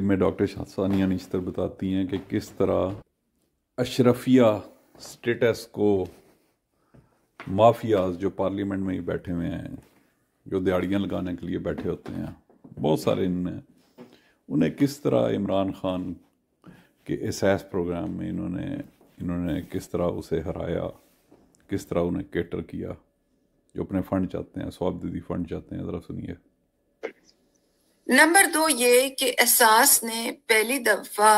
में डॉक्टर शाहसानिया निश्तर बताती हैं कि किस तरह अशरफिया स्टेटस को माफियाज जो पार्लियामेंट में ही बैठे हुए हैं, जो दिहाड़ियाँ लगाने के लिए बैठे होते हैं, बहुत सारे इनमें। उन्हें किस तरह इमरान खान के एहसास प्रोग्राम में इन्होंने इन्होंने किस तरह उसे हराया, किस तरह उन्हें केटर किया, जो अपने फंड चाहते हैं, स्वाब दीदी फंड चाहते हैं, ज़रा सुनिए। नंबर दो ये कि एहसास ने पहली दफ़ा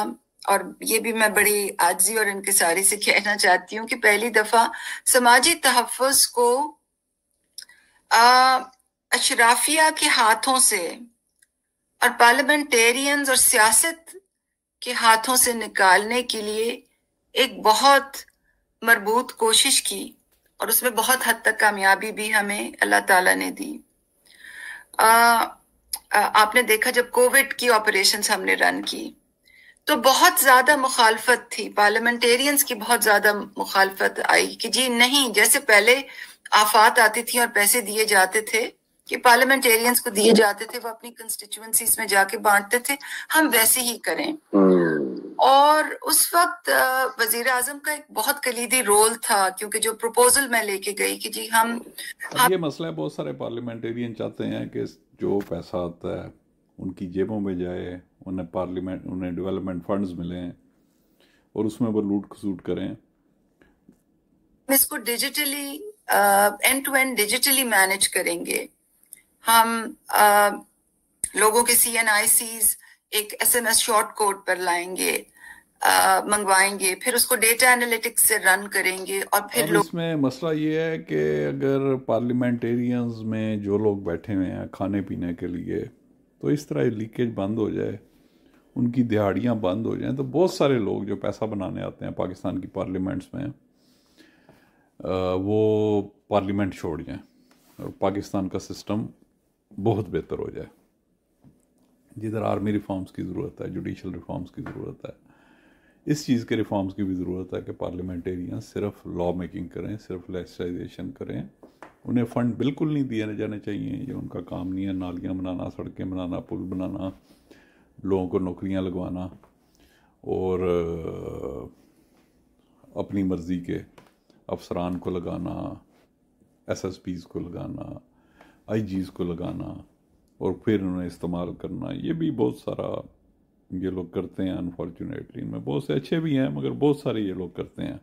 और ये भी मैं बड़ी आजी और इनकसारी से कहना चाहती हूँ कि पहली दफ़ा समाजी तहफ़ को अशराफिया के हाथों से और पार्लियामेंटेरियंस और सियासत के हाथों से निकालने के लिए एक बहुत मरबूत कोशिश की और उसमें बहुत हद तक कामयाबी भी हमें अल्लाह ताला ने दी। आ, आपने देखा जब कोविड की ऑपरेशन हमने रन की तो बहुत ज़्यादा मुखालफत थी। पार्लियामेंटेरियंस की बहुत ज़्यादा मुखालफत आई कि जी नहीं जैसे पहले आफात आती थी और पैसे दिए जाते थे कि पार्लियामेंटेरियंस को दिए जाते थे वो अपनी कंस्टिट्यूंसी में जाके बांटते थे हम वैसे ही करें। और उस वक्त वज़ीर आज़म का एक बहुत कलीदी रोल था क्योंकि जो प्रपोजल मैं लेके गई कि जी हम, ये मसला बहुत सारे पार्लियामेंटेरियन चाहते हैं कि जो पैसा आता है उनकी जेबों में जाए उन्हें पार्लियामेंट उन्हें डेवलपमेंट फंड्स मिले और उसमें वो लूट खसूट करें इसको digitally end to end digitally manage करेंगे। हम आ, लोगों के सी एन आई सीज एक S M S short code पर लाएँगे आ, मंगवाएँगे फिर उसको डेटा एनालिटिक्स से रन करेंगे और फिर लोग इसमें मसला ये है कि अगर पार्लियामेंटेरियंस में जो लोग बैठे हुए हैं खाने पीने के लिए तो इस तरह लीकेज बंद हो जाए उनकी दिहाड़ियाँ बंद हो जाएँ तो बहुत सारे लोग जो पैसा बनाने आते हैं पाकिस्तान की पार्लियामेंट्स में वो पार्लियामेंट छोड़ जाएँ और पाकिस्तान का सिस्टम बहुत बेहतर हो जाए। जिधर आर्मी रिफॉर्म्स की ज़रूरत है जुडिशल रिफॉर्म्स की ज़रूरत है। इस चीज़ के रिफॉर्म्स की भी ज़रूरत है कि पार्लियामेंटेरियन सिर्फ़ लॉ मेकिंग करें, सिर्फ़ लेजिस्लाइजेशन करें। उन्हें फ़ंड बिल्कुल नहीं दिए जाने चाहिए। ये उनका काम नहीं है नालियाँ बनाना, सड़कें बनाना, पुल बनाना, लोगों को नौकरियाँ लगवाना और अपनी मर्ज़ी के अफसरान को लगाना एस एस पीज़ को लगाना आई जीज़ को लगाना। और फिर उन्हें इस्तेमाल करना। ये भी बहुत सारा ये लोग करते हैं अनफॉर्चुनेटली इनमें बहुत से अच्छे भी हैं, मगर बहुत सारे ये लोग करते हैं।